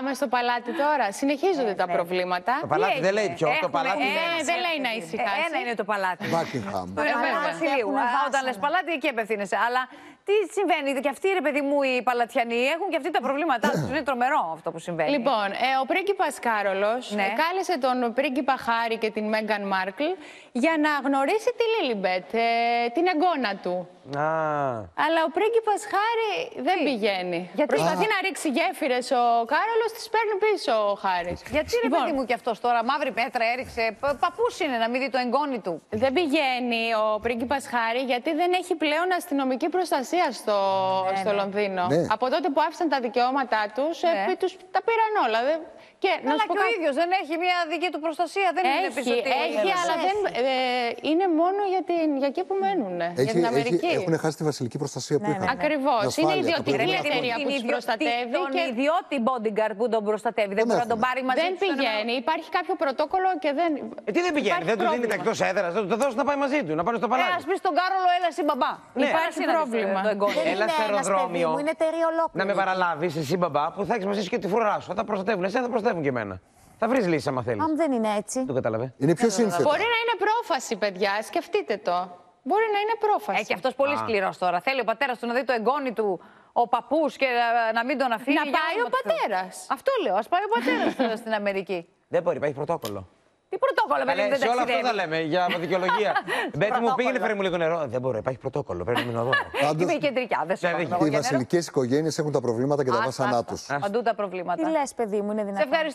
Πάμε στο παλάτι τώρα. Συνεχίζονται τα προβλήματα. Το παλάτι Τι δεν λέει έγινε; ποιο. Το Έχουμε- παλάτι Ε, δεν δεν λέει να Ε, ησυχάσει. Ένα είναι το παλάτι. Buckingham. Το Ηνωμένο βέβαια. Βασιλείου. Έχουν Α, Όταν βάσανα. λες παλάτι, εκεί απευθύνεσαι. Αλλά τι συμβαίνει, και αυτοί ρε παιδί μου οι παλατιανοί έχουν και αυτοί τα προβλήματά τους. Είναι τρομερό αυτό που συμβαίνει. Λοιπόν, ε, ο πρίγκιπας Κάρολος Ναι. ε, κάλεσε τον πρίγκιπα Χάρη και την Μέγαν Μάρκλ για να γνωρίσει τη Λίλιμπετ, ε, την εγγόνα του. Α, Αλλά ο πρίγκιπας Χάρη δεν πηγαίνει. Γιατί; Προσπαθεί να ρίξει γέφυρες ο Κάρολος, τις παίρνει πίσω ο Χάρης. Γιατί ρε Λοιπόν, παιδί μου και αυτός τώρα, μαύρη πέτρα έριξε. Παππούς είναι να μην δει το εγγόνι του. Δεν πηγαίνει ο πρίγκιπας Χάρη γιατί δεν έχει πλέον αστυνομική προστασία στο, στο ναι. Λονδίνο. Ναι. Από τότε που άφησαν τα δικαιώματά τους, Ναι. ε, τους τα πήραν όλα. Δεν... Και να Αλλά σου πω και ο κάτι. ίδιος δεν έχει μια δική του προστασία. Δεν είναι Έχει, πίσω ότι έχει, αλλά δεν, ε, είναι μόνο για, την, για εκεί που μένουν. για την Αμερική. έχουν χάσει τη βασιλική προστασία που είχαν. Ακριβώς. Η ασφάλεια, Είναι τα ιδιωτική προβλήματα. εταιρεία Την που τους ιδιο- προστατεύει. Τον και ιδιώτη bodyguard που τον προστατεύει. Δεν Δεν μπορεί να τον έχουμε. πάρει μαζί δεν του στο ένα πηγαίνει. Υπάρχει κάποιο πρωτόκολλο και δεν. ε, τι δεν πηγαίνει, Υπάρχει δεν του δίνει πρόβλημα. εκτός έδρας, δεν του το δώσουν να πάει μαζί του, να πάνε στο μέρο. Ε, παλάτι. α πεις στον Κάρολο, έλα εσύ μπαμπά. Ναι. Υπάρχει Εσύ να δεις, πρόβλημα. ε, Το εγγόνι. Δεν Έλα είναι στο ένας, παιδί αεροδρόμιο. μου, είναι εταιρεία ολόκληρη. Να με παραλάβεις εσύ μπαμπά που θα έχεις μαζί σου και τη φρουρά σου. Θα τα προστατεύουν. Εσένα θα προστατεύουν και εμένα. Θα βρεις λύση άμα θέλεις. Αν δεν είναι έτσι. Το κατάλαβε. Είναι πιο σύνθετα. Μπορεί να είναι πρόφαση, παιδιά. Σκεφτείτε το. Μπορεί να είναι πρόφαση. Ε, και αυτός πολύ σκληρός τώρα. Θέλει ο πατέρας του να δει το εγγόνι του, ο παππούς και να, να μην τον αφήνει. Να για πάει όνομα ο του Θεού. πατέρας. Αυτό λέω. Α πάει ο πατέρας στην Αμερική. Δεν μπορεί, υπάρχει πρωτόκολλο. Τι πρωτόκολλο, παιδί μου, Καλέ, δεν σε όλα αυτά ταξιδεύει. τα λέμε για δικαιολογία. Μπέτη μου, Πρωτόκολλο. πήγαινε φέρει μου λίγο νερό. Δεν μπορεί, υπάρχει πρωτόκολλο. Πρέπει να μείνω εδώ. Πάντως, Είμαι η κεντρικιά, δεν σου Ναι, πάω δεν- εγώ οι για νερό. βασιλικές οικογένειες έχουν τα προβλήματα και τα Άστα, βάσανά άστα. τους. Παντού τα προβλήματα. Τι λες, παιδί μου, είναι Σε δυνατόν. ευχαριστώ.